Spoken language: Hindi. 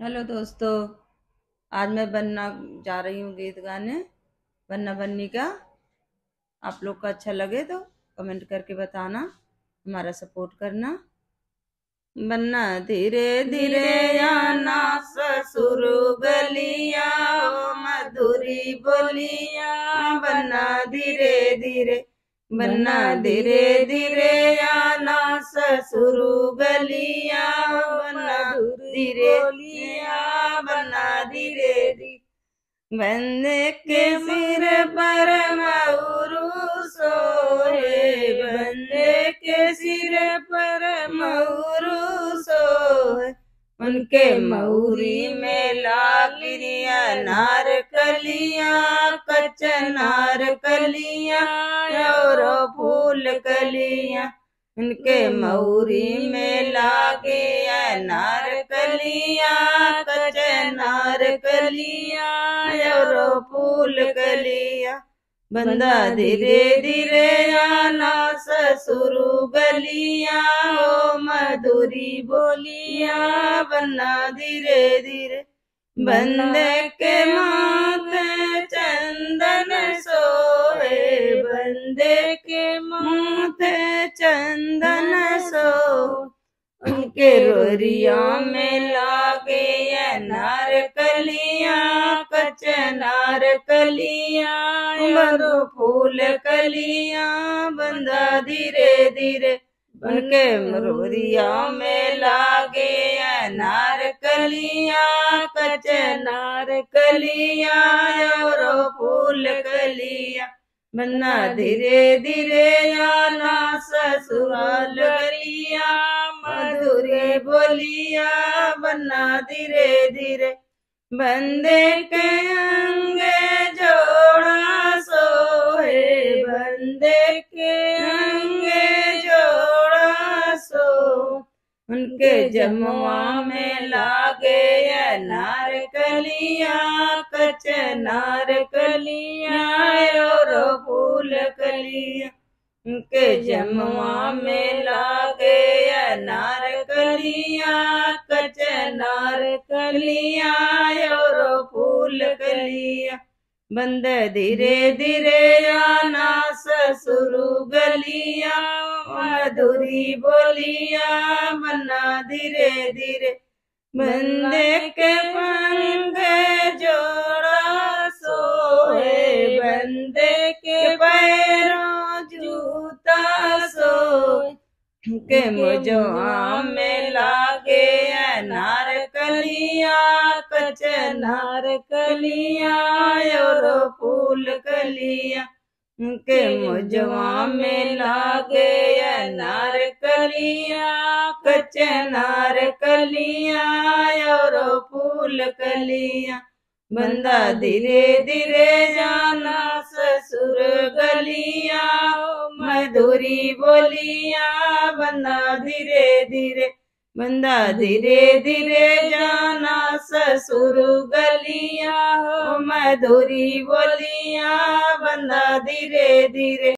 हेलो दोस्तों आज मैं बनना जा रही हूँ गीत गाने बनना बन्नी का। आप लोग को अच्छा लगे तो कमेंट करके बताना हमारा सपोर्ट करना। बनना धीरे धीरे आना ससुर गलिया मधुरी बोलिया। बनना धीरे धीरे बनना धीरे धीरे आना ससुर गलिया। बनना धीरे बंदे के सिर पर मऊरू सोए बंदे के सिर पर मऊरू सोए उनके मऊरी में लागिरिया नार कलिया कचनार कलिया और फूल कलिया। उनके मऊरी में लागे नार कलिया कच नार कलिया और फूल कलिया। बंदा धीरे धीरे आना ससुर गलिया, ओ मधुरी बोलिया बन्ना धीरे धीरे। बंदे के माथे चंदन सोए बंदे के माथे चंदन सो, उनके रोरिया में लागे नार कलिया कच नार कलिया फूल कलिया, बंदा धीरे धीरे उनके मरोरिया में लागे नार कलिया कच नार कलिया, और बन्ना धीरे धीरे आना ससुराल गलिया मधुरे बोलिया बन्ना धीरे धीरे बंदे के उनके जमुआ में लागे नार कलिया कच नार कलिया और फूल कलिया। उनके जमुआ में लागे नार कलिया कच नार कलिया और फूल कलिया। बंद धीरे धीरे आना मधुरी बोलिया बना धीरे धीरे। बंदे के पंग जोड़ा सोए बंदे के पैरों जूता सोए के मुझवा में लागे नार कलिया कच नार कलिया और फूल कलिया के मुझवा में लागे नार कलिया कच नार कलिया और फूल कलिया। बंदा धीरे धीरे जाना ससुर गलिया मधुरी बोलिया। बंदा धीरे धीरे बंदा धीरे धीरे जाना ससुर गलिया मधुरी बोलिया बंदा धीरे धीरे